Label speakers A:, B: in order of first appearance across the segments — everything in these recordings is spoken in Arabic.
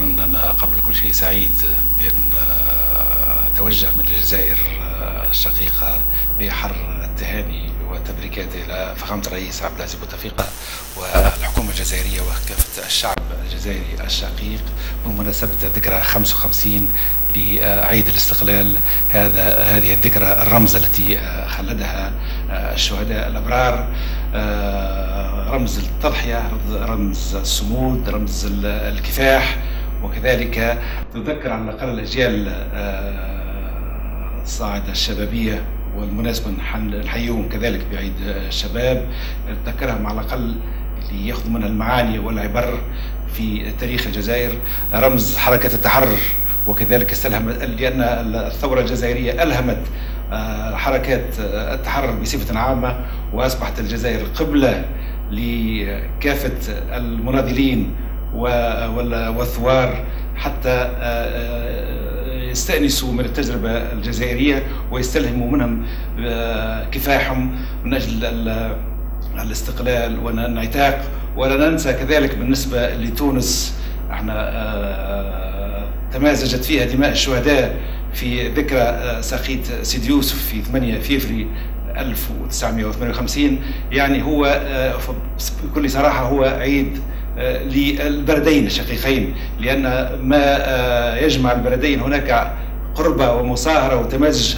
A: أنا قبل كل شيء سعيد بأن أتوجه من الجزائر الشقيقة بحر التهاني والتبريكات إلى فخامة الرئيس عبد العزيز بوتفيقة والحكومة الجزائرية وكافة الشعب الجزائري الشقيق بمناسبة الذكرى 55 لعيد الاستقلال. هذا هذه الذكرى الرمز التي خلدها الشهداء الأبرار رمز التضحية رمز الصمود رمز الكفاح. وكذلك تذكر على الأقل الأجيال الصاعدة الشبابية والمناسبة نحييهم كذلك بعيد الشباب نتذكرهم على الأقل ليأخذوا منها المعاني والعبر في تاريخ الجزائر رمز حركة التحرر وكذلك استلهم لأن الثورة الجزائرية ألهمت حركات التحرر بصفة عامة وأصبحت الجزائر قبلة لكافة المناضلين والثوار حتى يستأنسوا من التجربة الجزائرية ويستلهموا منهم كفاحهم من أجل الاستقلال والانعتاق. ولا ننسى كذلك بالنسبة لتونس إحنا تمازجت فيها دماء الشهداء في ذكرى ساقيت سيدي يوسف في 8 فيفري 1958 يعني هو بكل صراحة هو عيد للبلدين الشقيقين لأن ما يجمع البلدين هناك قربة ومصاهرة وتمازج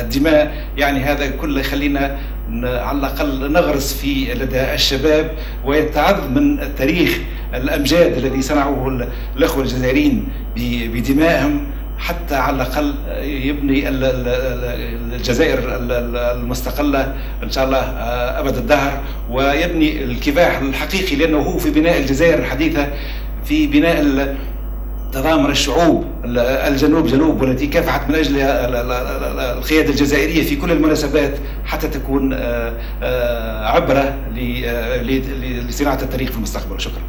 A: الدماء. يعني هذا كله يخلينا على الأقل نغرس في لدى الشباب ويتعظ من التاريخ الأمجاد الذي صنعوه الأخوة الجزائريين بدمائهم. حتى على الأقل يبني الجزائر المستقلة إن شاء الله أبد الدهر ويبني الكفاح الحقيقي لأنه هو في بناء الجزائر الحديثة في بناء تضامن الشعوب الجنوب جنوب والتي كافحت من أجل القيادة الجزائرية في كل المناسبات حتى تكون عبرة لصناعة التاريخ في المستقبل. شكرا.